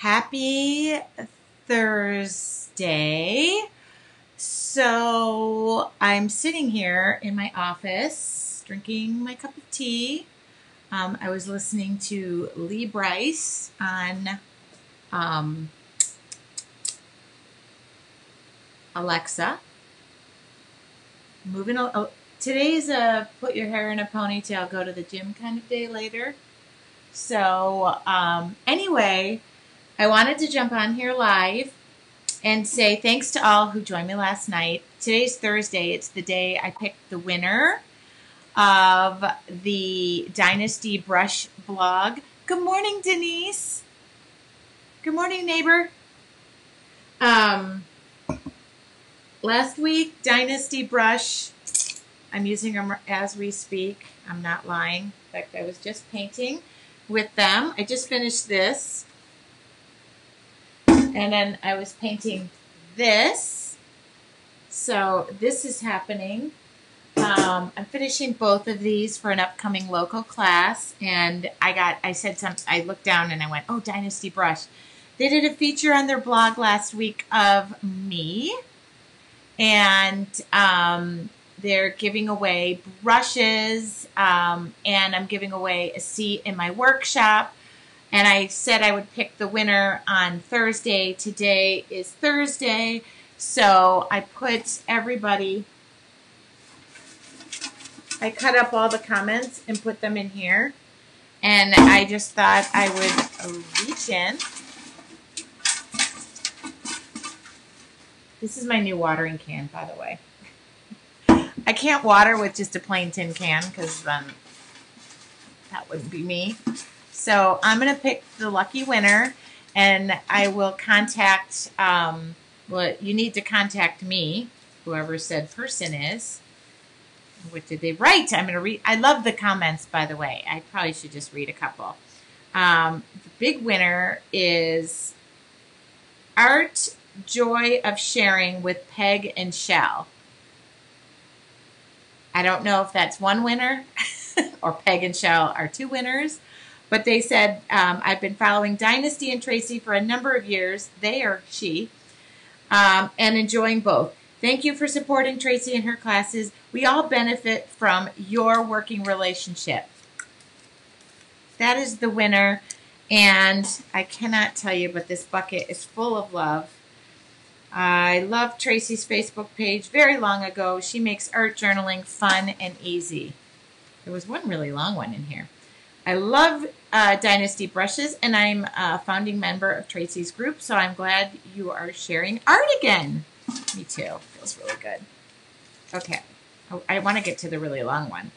Happy Thursday. So I'm sitting here in my office drinking my cup of tea. Um, I was listening to Lee Brice on um, Alexa. Moving on. Oh, today's a put your hair in a ponytail, go to the gym kind of day later. So, um, anyway, I wanted to jump on here live and say thanks to all who joined me last night. Today's Thursday. It's the day I picked the winner of the Dynasty Brush blog. Good morning, Denise. Good morning, neighbor. Um, last week, Dynasty Brush. I'm using them as we speak. I'm not lying. In fact, I was just painting with them. I just finished this. And then I was painting this. So this is happening. Um, I'm finishing both of these for an upcoming local class. And I got, I said something, I looked down and I went, oh, Dynasty Brush. They did a feature on their blog last week of me. And um, they're giving away brushes. Um, and I'm giving away a seat in my workshop and I said I would pick the winner on Thursday. Today is Thursday. So I put everybody, I cut up all the comments and put them in here. And I just thought I would reach in. This is my new watering can, by the way. I can't water with just a plain tin can because then that wouldn't be me. So I'm going to pick the lucky winner and I will contact, um, well, you need to contact me, whoever said person is. What did they write? I'm going to read. I love the comments, by the way. I probably should just read a couple. Um, the big winner is Art Joy of Sharing with Peg and Shel. I don't know if that's one winner or Peg and Shel are two winners. But they said, um, I've been following Dynasty and Tracy for a number of years. They are she, um, and enjoying both. Thank you for supporting Tracy and her classes. We all benefit from your working relationship. That is the winner. And I cannot tell you, but this bucket is full of love. I love Tracy's Facebook page very long ago. She makes art journaling fun and easy. There was one really long one in here. I love uh, Dynasty brushes, and I'm a founding member of Tracy's group, so I'm glad you are sharing art again. Me too. Feels really good. Okay. Oh, I want to get to the really long one.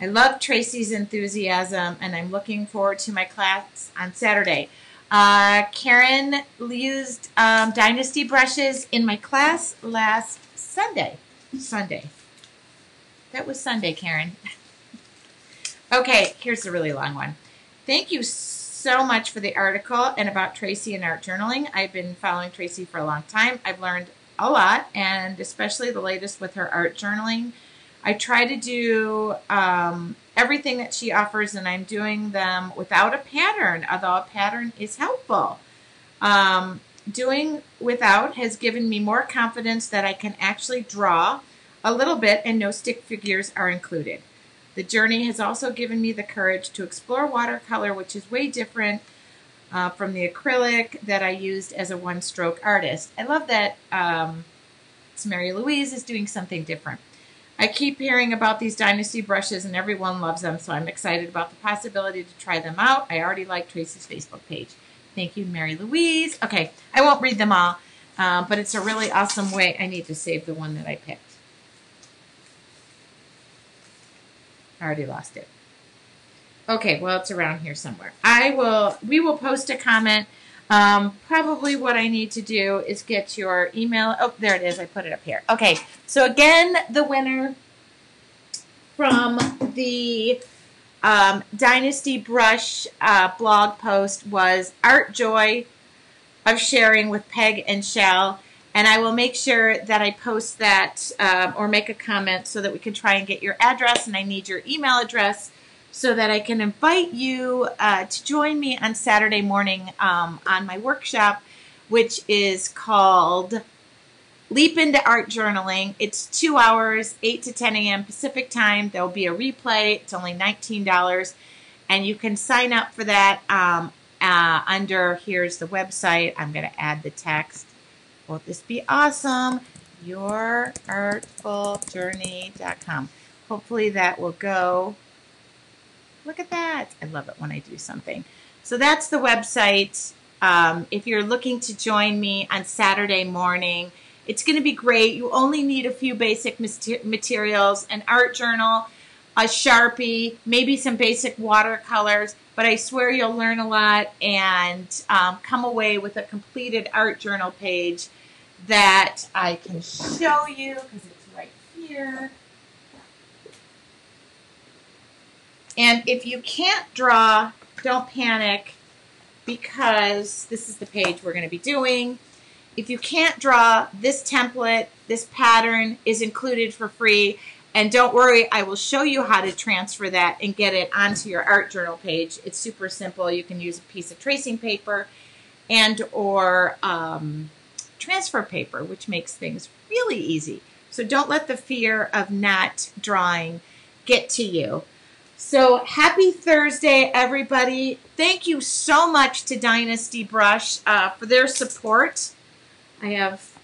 I love Tracy's enthusiasm, and I'm looking forward to my class on Saturday. Uh, Karen used um, Dynasty brushes in my class last Sunday. Sunday. That was Sunday, Karen. okay, here's a really long one. Thank you so much for the article and about Tracy and art journaling. I've been following Tracy for a long time. I've learned a lot, and especially the latest with her art journaling. I try to do um, everything that she offers, and I'm doing them without a pattern, although a pattern is helpful. Um, doing without has given me more confidence that I can actually draw a little bit and no stick figures are included. The journey has also given me the courage to explore watercolor, which is way different uh, from the acrylic that I used as a one-stroke artist. I love that um, Mary Louise is doing something different. I keep hearing about these Dynasty brushes and everyone loves them, so I'm excited about the possibility to try them out. I already like Tracy's Facebook page. Thank you, Mary Louise. Okay, I won't read them all, uh, but it's a really awesome way. I need to save the one that I picked. I already lost it. Okay, well, it's around here somewhere. I will, we will post a comment. Um, probably what I need to do is get your email. Oh, there it is. I put it up here. Okay, so again, the winner from the um, Dynasty Brush uh, blog post was Art Joy of Sharing with Peg and Shel. And I will make sure that I post that um, or make a comment so that we can try and get your address. And I need your email address so that I can invite you uh, to join me on Saturday morning um, on my workshop, which is called Leap into Art Journaling. It's two hours, 8 to 10 a.m. Pacific time. There'll be a replay. It's only $19. And you can sign up for that um, uh, under, here's the website. I'm going to add the text. Won't this be awesome? YourArtfulJourney.com. Hopefully that will go. Look at that. I love it when I do something. So that's the website. Um, if you're looking to join me on Saturday morning, it's going to be great. You only need a few basic materials, an art journal, a Sharpie, maybe some basic watercolors, but I swear you'll learn a lot and um, come away with a completed art journal page that I can show you because it's right here. And if you can't draw, don't panic because this is the page we're going to be doing. If you can't draw, this template, this pattern is included for free. And don't worry, I will show you how to transfer that and get it onto your art journal page. It's super simple. You can use a piece of tracing paper and or um, transfer paper, which makes things really easy. So don't let the fear of not drawing get to you. So happy Thursday, everybody. Thank you so much to Dynasty Brush uh, for their support. I have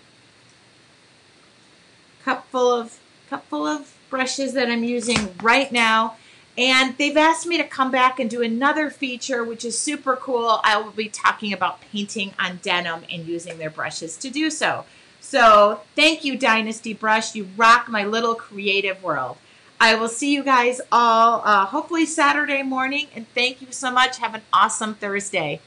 a cup full of, cup full of brushes that I'm using right now. And they've asked me to come back and do another feature, which is super cool. I will be talking about painting on denim and using their brushes to do so. So thank you, Dynasty Brush. You rock my little creative world. I will see you guys all uh, hopefully Saturday morning. And thank you so much. Have an awesome Thursday.